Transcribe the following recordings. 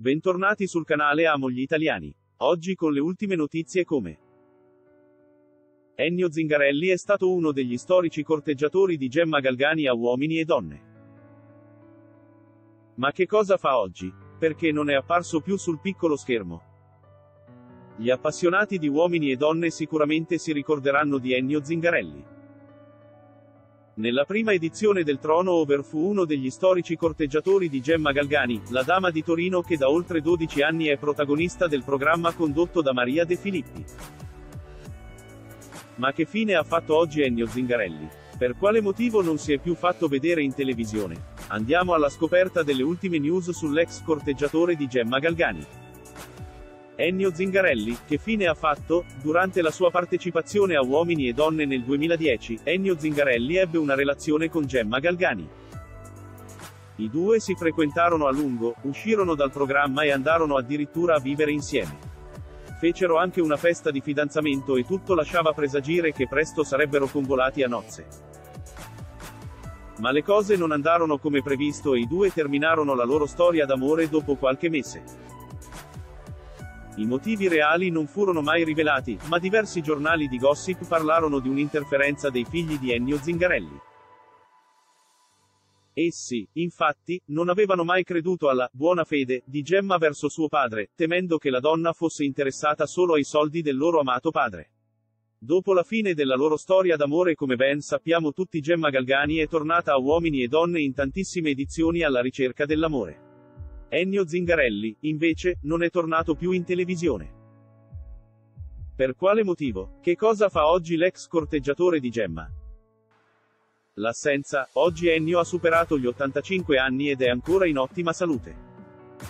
Bentornati sul canale Amo gli italiani. Oggi con le ultime notizie come Ennio Zingarelli è stato uno degli storici corteggiatori di Gemma Galgani a uomini e donne. Ma che cosa fa oggi? Perché non è apparso più sul piccolo schermo? Gli appassionati di uomini e donne sicuramente si ricorderanno di Ennio Zingarelli. Nella prima edizione del Trono Over fu uno degli storici corteggiatori di Gemma Galgani, la dama di Torino che da oltre 12 anni è protagonista del programma condotto da Maria De Filippi. Ma che fine ha fatto oggi Ennio Zingarelli? Per quale motivo non si è più fatto vedere in televisione? Andiamo alla scoperta delle ultime news sull'ex corteggiatore di Gemma Galgani. Ennio Zingarelli, che fine ha fatto? Durante la sua partecipazione a Uomini e Donne nel 2010, Ennio Zingarelli ebbe una relazione con Gemma Galgani. I due si frequentarono a lungo, uscirono dal programma e andarono addirittura a vivere insieme. Fecero anche una festa di fidanzamento e tutto lasciava presagire che presto sarebbero convolati a nozze. Ma le cose non andarono come previsto e i due terminarono la loro storia d'amore dopo qualche mese. I motivi reali non furono mai rivelati, ma diversi giornali di gossip parlarono di un'interferenza dei figli di Ennio Zingarelli. Essi, infatti, non avevano mai creduto alla buona fede di Gemma verso suo padre, temendo che la donna fosse interessata solo ai soldi del loro amato padre. Dopo la fine della loro storia d'amore come ben sappiamo tutti Gemma Galgani è tornata a uomini e donne in tantissime edizioni alla ricerca dell'amore. Ennio Zingarelli, invece, non è tornato più in televisione. Per quale motivo? Che cosa fa oggi l'ex corteggiatore di Gemma? L'assenza, oggi Ennio ha superato gli 85 anni ed è ancora in ottima salute.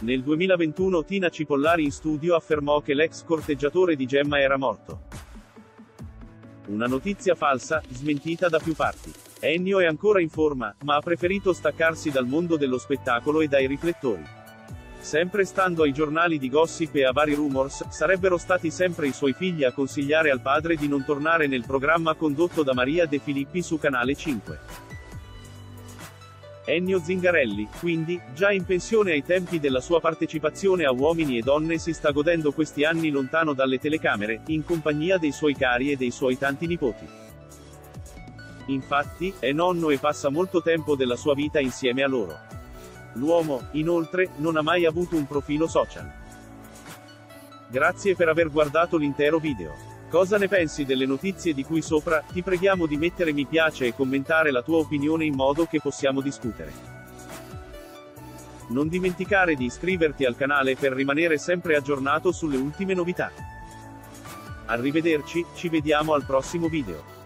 Nel 2021 Tina Cipollari in studio affermò che l'ex corteggiatore di Gemma era morto. Una notizia falsa, smentita da più parti. Ennio è ancora in forma, ma ha preferito staccarsi dal mondo dello spettacolo e dai riflettori. Sempre stando ai giornali di gossip e a vari rumors, sarebbero stati sempre i suoi figli a consigliare al padre di non tornare nel programma condotto da Maria De Filippi su Canale 5. Ennio Zingarelli, quindi, già in pensione ai tempi della sua partecipazione a Uomini e Donne si sta godendo questi anni lontano dalle telecamere, in compagnia dei suoi cari e dei suoi tanti nipoti. Infatti, è nonno e passa molto tempo della sua vita insieme a loro. L'uomo, inoltre, non ha mai avuto un profilo social. Grazie per aver guardato l'intero video. Cosa ne pensi delle notizie di cui sopra? Ti preghiamo di mettere mi piace e commentare la tua opinione in modo che possiamo discutere. Non dimenticare di iscriverti al canale per rimanere sempre aggiornato sulle ultime novità. Arrivederci, ci vediamo al prossimo video.